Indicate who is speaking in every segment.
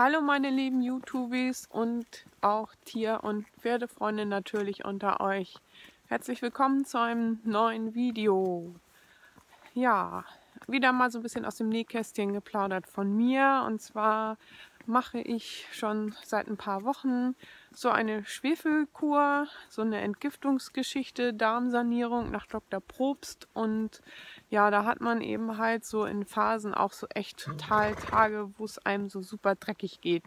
Speaker 1: Hallo meine lieben YouTubies und auch Tier- und Pferdefreunde natürlich unter euch. Herzlich willkommen zu einem neuen Video. Ja, wieder mal so ein bisschen aus dem Nähkästchen geplaudert von mir. Und zwar mache ich schon seit ein paar Wochen so eine Schwefelkur, so eine Entgiftungsgeschichte, Darmsanierung nach Dr. Probst. Und ja, da hat man eben halt so in Phasen auch so echt total Tage, wo es einem so super dreckig geht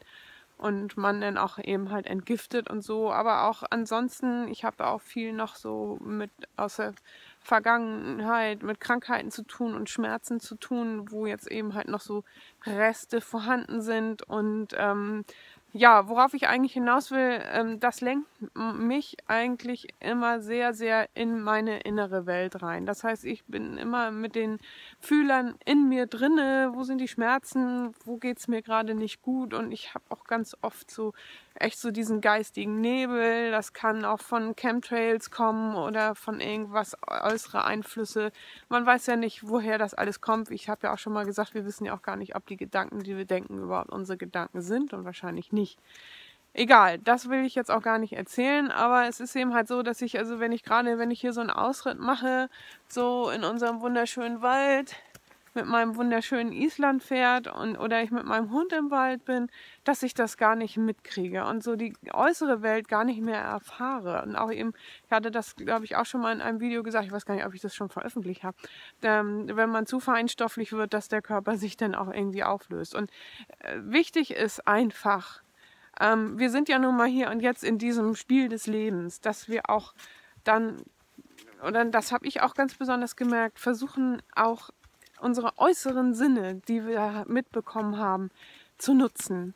Speaker 1: und man dann auch eben halt entgiftet und so. Aber auch ansonsten, ich habe auch viel noch so mit aus der Vergangenheit mit Krankheiten zu tun und Schmerzen zu tun, wo jetzt eben halt noch so Reste vorhanden sind. Und ähm, ja, worauf ich eigentlich hinaus will, ähm, das lenkt mich eigentlich immer sehr, sehr in meine innere Welt rein. Das heißt, ich bin immer mit den Fühlern in mir drinne, wo sind die Schmerzen, wo geht's mir gerade nicht gut und ich habe auch ganz oft so echt so diesen geistigen Nebel. Das kann auch von Chemtrails kommen oder von irgendwas äußere Einflüsse. Man weiß ja nicht, woher das alles kommt. Ich habe ja auch schon mal gesagt, wir wissen ja auch gar nicht, ob die Gedanken, die wir denken, überhaupt unsere Gedanken sind und wahrscheinlich nicht. Egal, das will ich jetzt auch gar nicht erzählen, aber es ist eben halt so, dass ich, also wenn ich gerade, wenn ich hier so einen Ausritt mache, so in unserem wunderschönen Wald, mit meinem wunderschönen Islandpferd und oder ich mit meinem Hund im Wald bin, dass ich das gar nicht mitkriege und so die äußere Welt gar nicht mehr erfahre. Und auch eben, ich hatte das, glaube ich, auch schon mal in einem Video gesagt, ich weiß gar nicht, ob ich das schon veröffentlicht habe, ähm, wenn man zu feinstofflich wird, dass der Körper sich dann auch irgendwie auflöst. Und äh, wichtig ist einfach, ähm, wir sind ja nun mal hier und jetzt in diesem Spiel des Lebens, dass wir auch dann, oder das habe ich auch ganz besonders gemerkt, versuchen auch unsere äußeren Sinne, die wir mitbekommen haben, zu nutzen.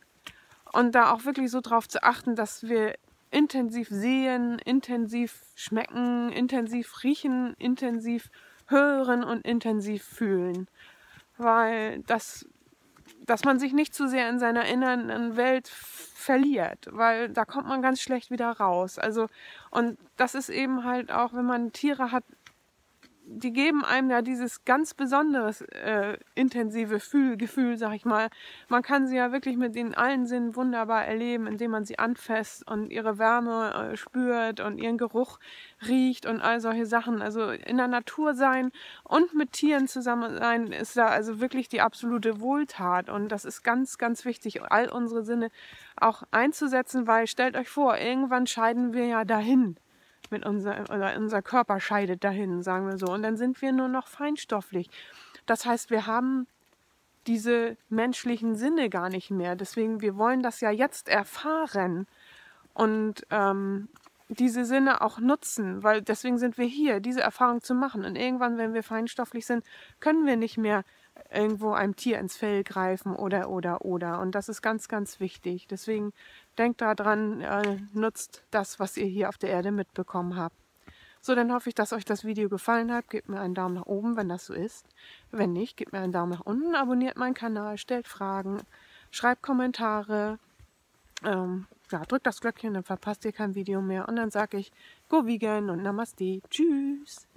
Speaker 1: Und da auch wirklich so drauf zu achten, dass wir intensiv sehen, intensiv schmecken, intensiv riechen, intensiv hören und intensiv fühlen. Weil das, dass man sich nicht zu sehr in seiner inneren Welt verliert, weil da kommt man ganz schlecht wieder raus. Also, und das ist eben halt auch, wenn man Tiere hat, die geben einem ja dieses ganz besonderes äh, intensive Fühlgefühl, sag ich mal. Man kann sie ja wirklich mit den allen Sinnen wunderbar erleben, indem man sie anfasst und ihre Wärme äh, spürt und ihren Geruch riecht und all solche Sachen. Also in der Natur sein und mit Tieren zusammen sein ist da also wirklich die absolute Wohltat und das ist ganz, ganz wichtig, all unsere Sinne auch einzusetzen, weil stellt euch vor, irgendwann scheiden wir ja dahin mit unser, oder unser Körper scheidet dahin, sagen wir so. Und dann sind wir nur noch feinstofflich. Das heißt, wir haben diese menschlichen Sinne gar nicht mehr. Deswegen, wir wollen das ja jetzt erfahren und ähm, diese Sinne auch nutzen, weil deswegen sind wir hier, diese Erfahrung zu machen. Und irgendwann, wenn wir feinstofflich sind, können wir nicht mehr irgendwo einem Tier ins Fell greifen oder, oder, oder. Und das ist ganz, ganz wichtig. Deswegen denkt daran, äh, nutzt das, was ihr hier auf der Erde mitbekommen habt. So, dann hoffe ich, dass euch das Video gefallen hat. Gebt mir einen Daumen nach oben, wenn das so ist. Wenn nicht, gebt mir einen Daumen nach unten, abonniert meinen Kanal, stellt Fragen, schreibt Kommentare. Ähm, ja, drückt das Glöckchen, dann verpasst ihr kein Video mehr. Und dann sage ich Go Vegan und Namaste. Tschüss.